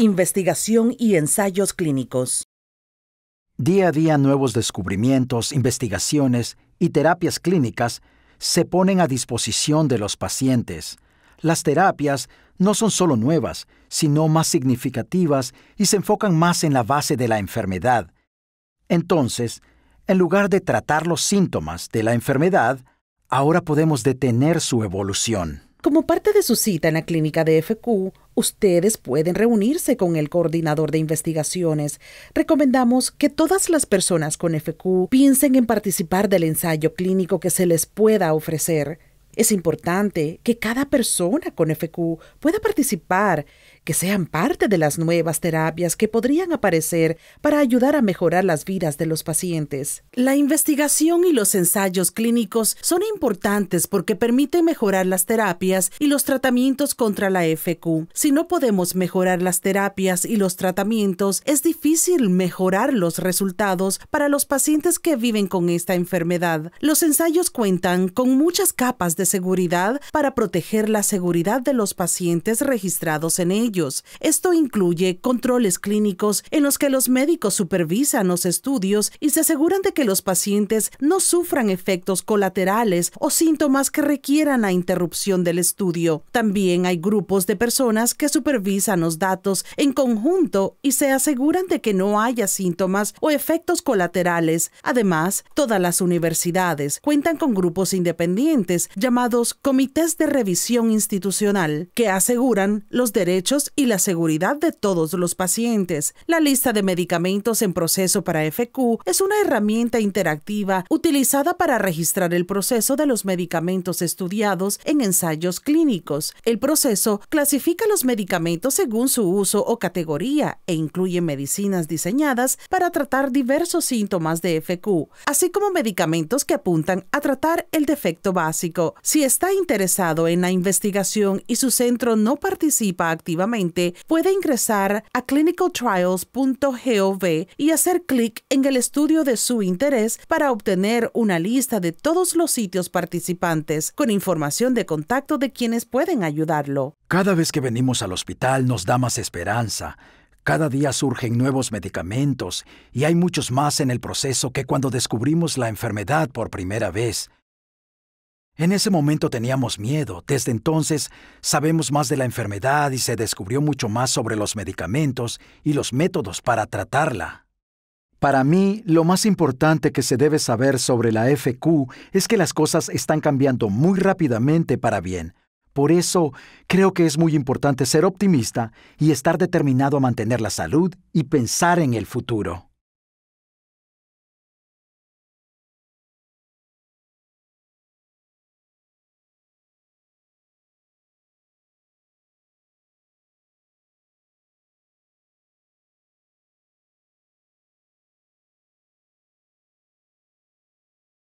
Investigación y ensayos clínicos. Día a día nuevos descubrimientos, investigaciones y terapias clínicas se ponen a disposición de los pacientes. Las terapias no son solo nuevas, sino más significativas y se enfocan más en la base de la enfermedad. Entonces, en lugar de tratar los síntomas de la enfermedad, ahora podemos detener su evolución. Como parte de su cita en la clínica de FQ, ustedes pueden reunirse con el coordinador de investigaciones. Recomendamos que todas las personas con FQ piensen en participar del ensayo clínico que se les pueda ofrecer. Es importante que cada persona con FQ pueda participar que sean parte de las nuevas terapias que podrían aparecer para ayudar a mejorar las vidas de los pacientes. La investigación y los ensayos clínicos son importantes porque permiten mejorar las terapias y los tratamientos contra la FQ. Si no podemos mejorar las terapias y los tratamientos, es difícil mejorar los resultados para los pacientes que viven con esta enfermedad. Los ensayos cuentan con muchas capas de seguridad para proteger la seguridad de los pacientes registrados en ellos esto incluye controles clínicos en los que los médicos supervisan los estudios y se aseguran de que los pacientes no sufran efectos colaterales o síntomas que requieran la interrupción del estudio. También hay grupos de personas que supervisan los datos en conjunto y se aseguran de que no haya síntomas o efectos colaterales. Además, todas las universidades cuentan con grupos independientes llamados comités de revisión institucional que aseguran los derechos y la seguridad de todos los pacientes. La lista de medicamentos en proceso para FQ es una herramienta interactiva utilizada para registrar el proceso de los medicamentos estudiados en ensayos clínicos. El proceso clasifica los medicamentos según su uso o categoría e incluye medicinas diseñadas para tratar diversos síntomas de FQ, así como medicamentos que apuntan a tratar el defecto básico. Si está interesado en la investigación y su centro no participa activamente, puede ingresar a clinicaltrials.gov y hacer clic en el estudio de su interés para obtener una lista de todos los sitios participantes con información de contacto de quienes pueden ayudarlo. Cada vez que venimos al hospital nos da más esperanza. Cada día surgen nuevos medicamentos y hay muchos más en el proceso que cuando descubrimos la enfermedad por primera vez. En ese momento teníamos miedo. Desde entonces sabemos más de la enfermedad y se descubrió mucho más sobre los medicamentos y los métodos para tratarla. Para mí, lo más importante que se debe saber sobre la FQ es que las cosas están cambiando muy rápidamente para bien. Por eso, creo que es muy importante ser optimista y estar determinado a mantener la salud y pensar en el futuro.